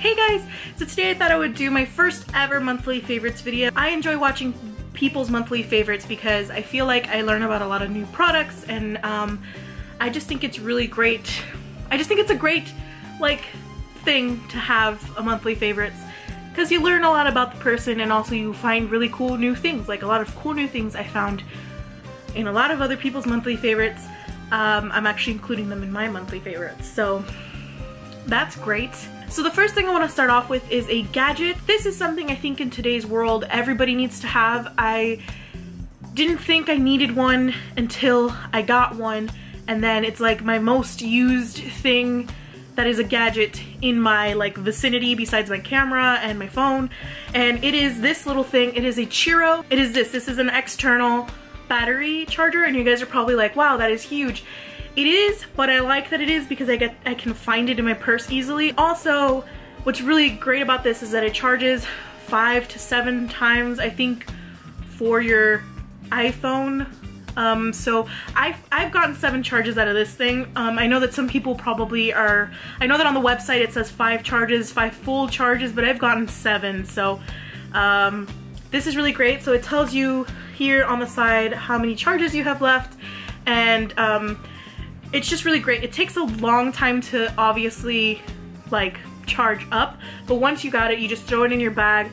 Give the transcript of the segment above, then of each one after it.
Hey guys! So today I thought I would do my first ever monthly favorites video. I enjoy watching people's monthly favorites because I feel like I learn about a lot of new products and um, I just think it's really great. I just think it's a great like thing to have a monthly favorites because you learn a lot about the person and also you find really cool new things like a lot of cool new things I found in a lot of other people's monthly favorites. Um, I'm actually including them in my monthly favorites so that's great. So the first thing I want to start off with is a gadget. This is something I think in today's world everybody needs to have. I didn't think I needed one until I got one and then it's like my most used thing that is a gadget in my like vicinity besides my camera and my phone. And it is this little thing. It is a cheero it is this. This is an external battery charger and you guys are probably like wow that is huge it is, but I like that it is because I get I can find it in my purse easily. Also, what's really great about this is that it charges five to seven times, I think, for your iPhone. Um, so I've, I've gotten seven charges out of this thing. Um, I know that some people probably are, I know that on the website it says five charges, five full charges, but I've gotten seven. So um, this is really great. So it tells you here on the side how many charges you have left and um, it's just really great. It takes a long time to obviously like charge up, but once you got it, you just throw it in your bag,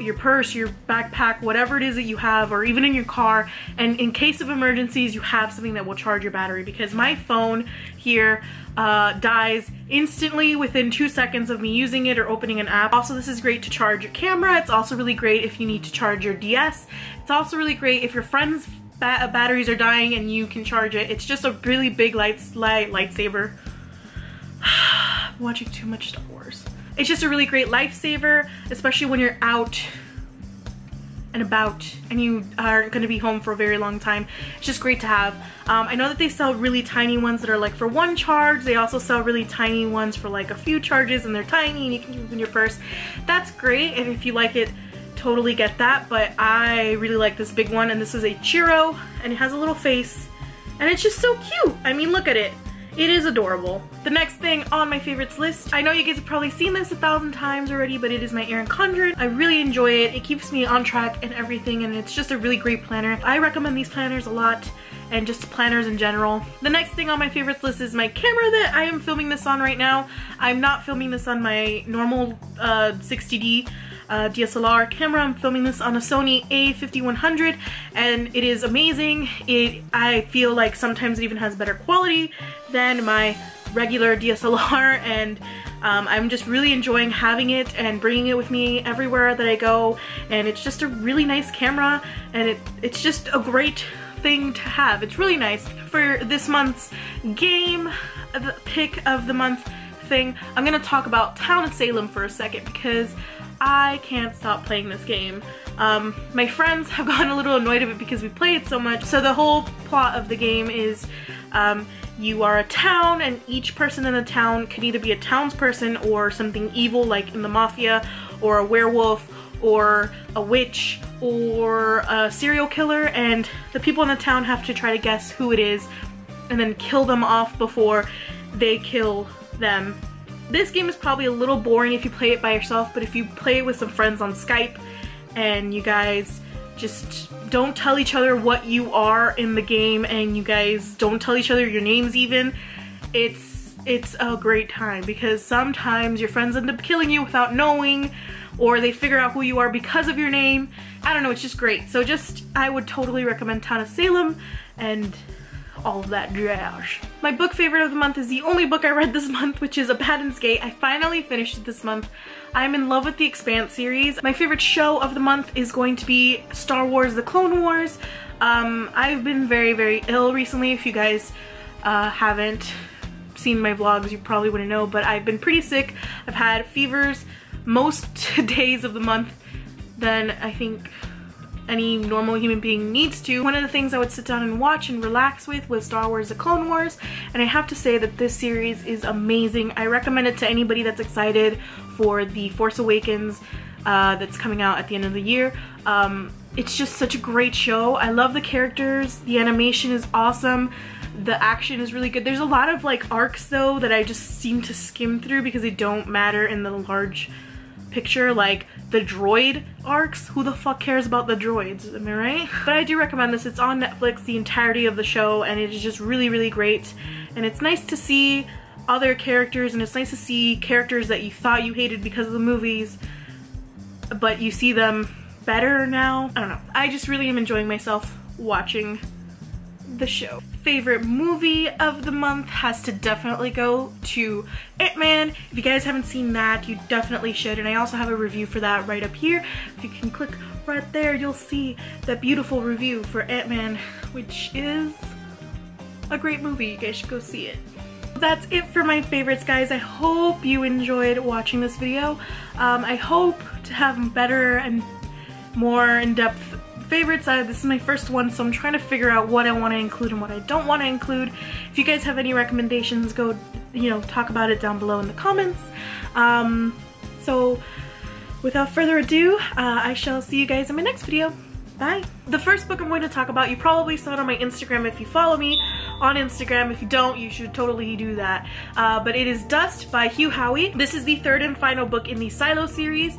your purse, your backpack, whatever it is that you have, or even in your car, and in case of emergencies, you have something that will charge your battery because my phone here uh, dies instantly within two seconds of me using it or opening an app. Also, this is great to charge your camera. It's also really great if you need to charge your DS. It's also really great if your friends ba batteries are dying and you can charge it. It's just a really big lights, light lightsaber. Watching too much Star Wars. It's just a really great lifesaver, especially when you're out and about and you aren't going to be home for a very long time. It's just great to have. Um, I know that they sell really tiny ones that are like for one charge. They also sell really tiny ones for like a few charges and they're tiny and you can keep them in your purse. That's great and if you like it totally get that, but I really like this big one, and this is a cheero, and it has a little face, and it's just so cute. I mean, look at it. It is adorable. The next thing on my favorites list, I know you guys have probably seen this a thousand times already, but it is my Erin Condren. I really enjoy it. It keeps me on track and everything, and it's just a really great planner. I recommend these planners a lot and just planners in general. The next thing on my favorites list is my camera that I am filming this on right now. I'm not filming this on my normal uh, 60D uh, DSLR camera. I'm filming this on a Sony a5100 and it is amazing. It I feel like sometimes it even has better quality than my regular DSLR and um, I'm just really enjoying having it and bringing it with me everywhere that I go and it's just a really nice camera and it, it's just a great thing to have. It's really nice. For this month's game pick of the month thing, I'm gonna talk about Town of Salem for a second because I can't stop playing this game. Um, my friends have gotten a little annoyed of it because we play it so much. So the whole plot of the game is um, you are a town and each person in the town can either be a townsperson or something evil like in the mafia or a werewolf or a witch or a serial killer and the people in the town have to try to guess who it is and then kill them off before they kill them this game is probably a little boring if you play it by yourself, but if you play it with some friends on Skype and you guys just don't tell each other what you are in the game and you guys don't tell each other your names even, it's it's a great time because sometimes your friends end up killing you without knowing or they figure out who you are because of your name. I don't know, it's just great. So just, I would totally recommend Town of Salem and all of that jazz. My book favorite of the month is the only book I read this month, which is Abaddon's Gate. I finally finished it this month. I'm in love with the Expanse series. My favorite show of the month is going to be Star Wars The Clone Wars. Um, I've been very, very ill recently. If you guys uh, haven't seen my vlogs, you probably wouldn't know, but I've been pretty sick. I've had fevers most days of the month Then I think any normal human being needs to. One of the things I would sit down and watch and relax with was Star Wars The Clone Wars and I have to say that this series is amazing. I recommend it to anybody that's excited for The Force Awakens uh, that's coming out at the end of the year. Um, it's just such a great show. I love the characters. The animation is awesome. the action is really good. There's a lot of like arcs though that I just seem to skim through because they don't matter in the large picture like the droid arcs? Who the fuck cares about the droids? Am I right? But I do recommend this. It's on Netflix the entirety of the show and it is just really really great. And it's nice to see other characters and it's nice to see characters that you thought you hated because of the movies but you see them better now. I don't know. I just really am enjoying myself watching the show. Favorite movie of the month has to definitely go to Ant-Man. If you guys haven't seen that, you definitely should. And I also have a review for that right up here. If you can click right there, you'll see that beautiful review for Ant-Man, which is a great movie. You guys should go see it. That's it for my favorites, guys. I hope you enjoyed watching this video. Um, I hope to have better and more in-depth favorites. Uh, this is my first one, so I'm trying to figure out what I want to include and what I don't want to include. If you guys have any recommendations, go, you know, talk about it down below in the comments. Um, so, without further ado, uh, I shall see you guys in my next video. Bye. The first book I'm going to talk about, you probably saw it on my Instagram if you follow me on Instagram. If you don't, you should totally do that. Uh, but it is Dust by Hugh Howey. This is the third and final book in the Silo series.